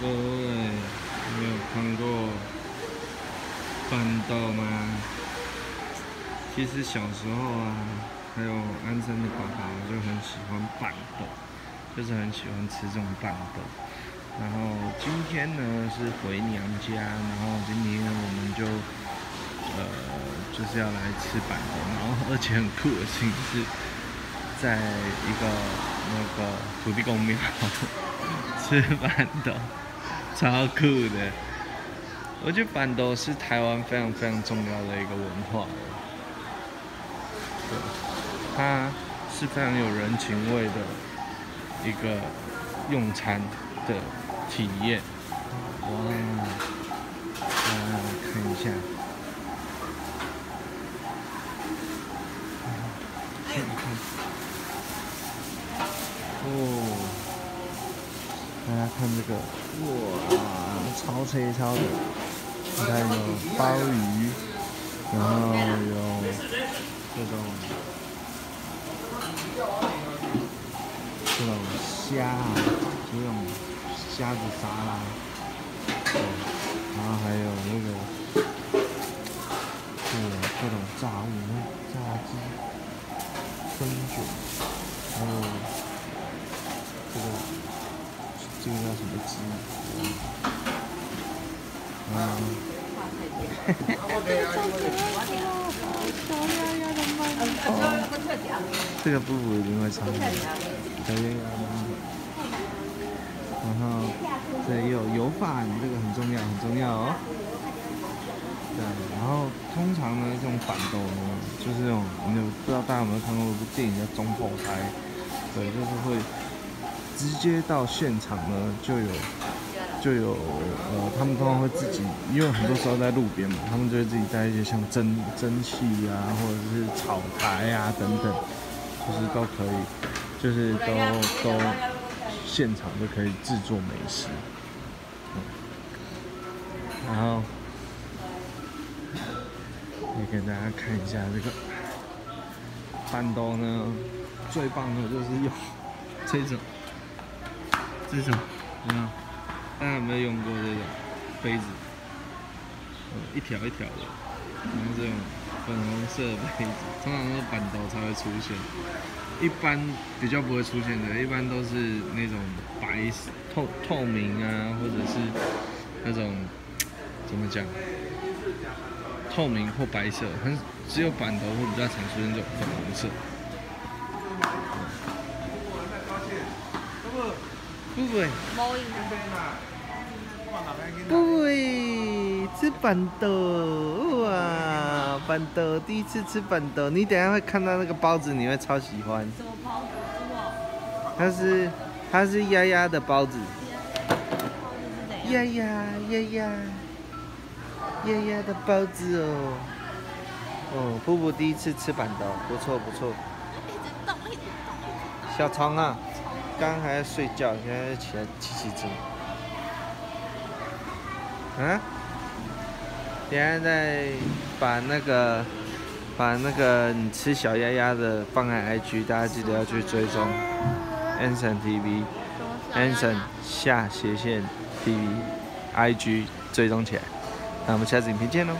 各位没有看过板豆吗？其实小时候啊，还有安生的爸爸就很喜欢板豆，就是很喜欢吃这种板豆。然后今天呢是回娘家，然后今天我们就呃就是要来吃板豆，然后而且很酷的事情是，在一个那个土地公庙吃板豆。超酷的！我觉得板豆是台湾非常非常重要的一个文化，对，它是非常有人情味的一个用餐的体验。哇，来看一下，看一看，大家看这个，哇，超脆超的！你看有鲍鱼，然后有这种这种虾啊，这种虾子沙拉，然后还有那个，这个叫什么鸡？啊！这个布布一定会唱。小鸭鸭馒头。然后这里有油饭，这个很重要，很重要哦。对，然后通常呢，这种板豆呢，就是这种，你不知道大家有没有看过一部电影叫《中破台》？对，就是会。直接到现场呢，就有就有呃，他们通常会自己，因为很多时候在路边嘛，他们就会自己带一些像蒸蒸汽啊，或者是炒台啊等等，就是都可以，就是都都现场就可以制作美食。然后也给大家看一下这个板豆呢，最棒的就是有这种。这种，有没有？大家有没有用过这种杯子？一条一条的，然后这种粉红色杯子，通常都是板头才会出现，一般比较不会出现的，一般都是那种白透透明啊，或者是那种怎么讲？透明或白色，很只有板头会比较常出现这种粉红色。不会，不会吃板豆哇！板豆第一次吃板豆，你等下会看到那个包子，你会超喜欢。什么包子？它是它是丫丫的包子。丫丫丫丫丫丫的包子哦。哦，布布第一次吃板豆，不错不错。小虫啊。刚还在睡觉，现在起来起起精。啊？等下再把那个把那个你吃小鸭鸭的放在 IG，大家记得要去追踪。Anson TV，Anson 下斜线 TV，IG 追踪起来。那我们下次影片见喽。